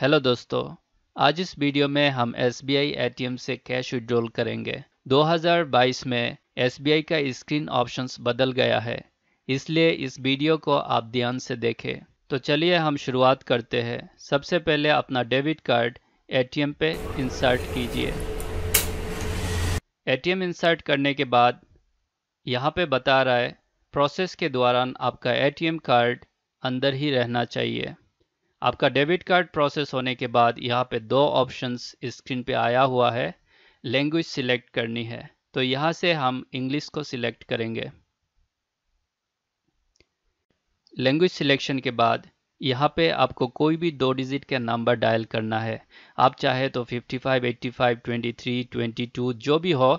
Hello दोस्तों, आज इस वीडियो में हम एस बी से कैश विड्रॉल करेंगे। 2022 में आई का स्क्रीन ऑप्शंस बदल गया है, इसलिए इस वीडियो को आप ध्यान से देखें। तो चलिए हम शुरुआत करते हैं। सबसे पहले अपना डेबिट कार्ड एटीएम पे इंसर्ट कीजिए। एटीएम इंसर्ट करने के बाद यहाँ पे बता रहा है, प्रोसेस के दौरान आपका एटीएम कार्ड अंदर ही रहना चाहिए। आपका डेबिट कार्ड प्रोसेस होने के बाद यहाँ पे दो ऑप्शंस स्क्रीन पे आया हुआ है लैंग्वेज सिलेक्ट करनी है। तो यहाँ से हम इंग्लिश को सिलेक्ट करेंगे। लैंग्वेज सिलेक्शन के बाद यहाँ पे आपको कोई भी दो डिजिट का नंबर डायल करना है। आप चाहे तो 55, 85, 23, 22 जो भी हो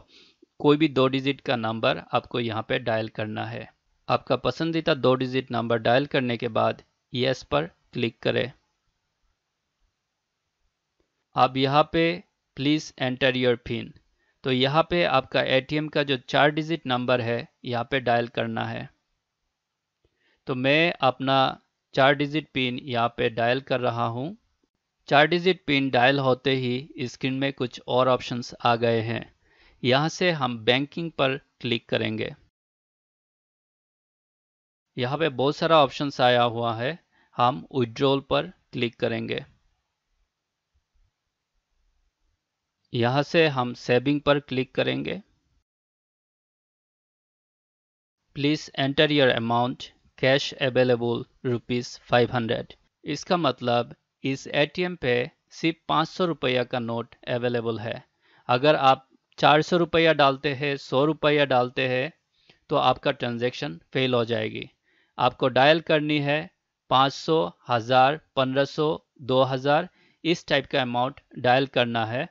कोई भी दो डिजिट का नंबर आपको यहाँ पे डायल करना है। आपका पसंदीदा दो डिजिट नंबर डायल करने के बाद यस पर क्लिक करें। अब यहाँ पे प्लीज़ एंटर योर पिन तो यहाँ पे आपका एटीएम का जो चार डिजिट नंबर है, यहाँ पे डायल करना है। तो मैं अपना चार डिजिट पिन यहाँ पे डायल कर रहा हूँ। चार डिजिट पिन डायल होते ही स्क्रीन में कुछ और ऑप्शंस आ गए हैं। यहाँ से हम बैंकिंग पर क्लिक करेंगे। यहाँ पे बहुत सारा ऑप्शंस आया हुआ है। हम विड्रॉल पर क्लिक करेंगे। यहाँ से हम सेविंग पर क्लिक करेंगे। Please enter your amount cash available rupees five hundred इसका मतलब इस एटीएम पे सिर्फ़ पाँच सौ रुपया का नोट अवेलेबल है। अगर आप चार सौ रुपया डालते हैं, सौ रुपया डालते हैं तो आपका ट्रांजैक्शन फेल हो जाएगी। आपको डायल करनी है पाँच सौ, हज़ार, पंद्रह सौ, दो हज़ार, इस टाइप का अमाउंट डायल करना है।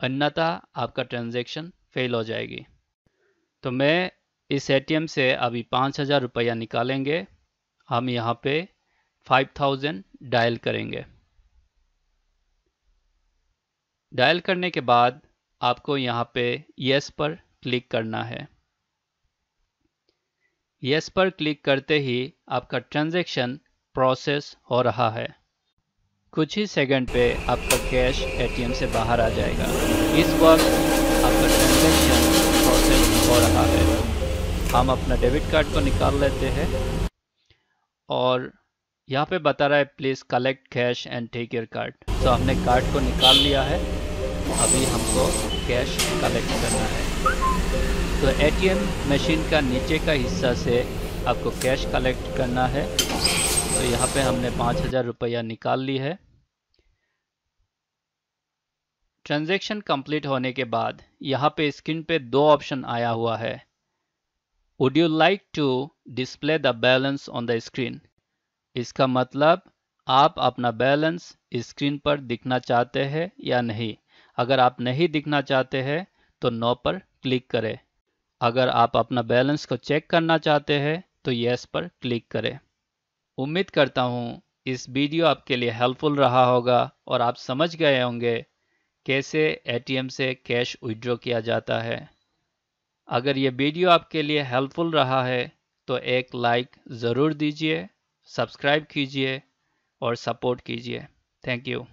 अन्यथा आपका ट्रांजेक्शन फेल हो जाएगी। तो मैं इस एटीएम से अभी पाँच हज़ार रुपया निकालेंगे। हम यहाँ पे फाइव थाउज़ेंड डायल करेंगे। डायल करने के बाद आपको यहाँ पे यस पर क्लिक करना है। यस पर क्लिक करते ही आपका ट्रांजैक्शन प्रोसेस हो रहा है। कुछ ही सेकंड पे आपका कैश एटीएम से बाहर आ जाएगा। इस वक्त आपका ट्रांजेक्शन प्रोसेस हो रहा है। हम अपना डेबिट कार्ड को निकाल लेते हैं और यहाँ पे बता रहा है, please collect cash and take your card. तो हमने कार्ड को निकाल लिया है। अभी हमको कैश कलेक्ट करना है। तो एटीएम मशीन का नीचे का हिस्सा से आपको कैश कलेक्ट करना है। तो यहाँ पे हमने पाँच हज़ार रुपया निकाल ली है। ट्रांजैक्शन कंप्लीट होने के बाद यहाँ पे स्क्रीन पे दो ऑप्शन आया हुआ है। Would you like to display the balance on the screen इसका मतलब आप अपना बैलेंस स्क्रीन पर दिखना चाहते हैं या नहीं? अगर आप नहीं दिखना चाहते हैं तो नो पर क्लिक करें। अगर आप अपना बैलेंस को चेक करना चाहते हैं तो यस पर क्लिक करें। उम्मीद करता हूँ इस वीडियो आपके लिए हेल्पफुल रहा होगा और आप समझ गए होंगे कैसे एटीएम से कैश विड्रॉ किया जाता है। अगर ये वीडियो आपके लिए हेल्पफुल रहा है तो एक लाइक ज़रूर दीजिए सब्सक्राइब कीजिए और सपोर्ट कीजिए। Thank you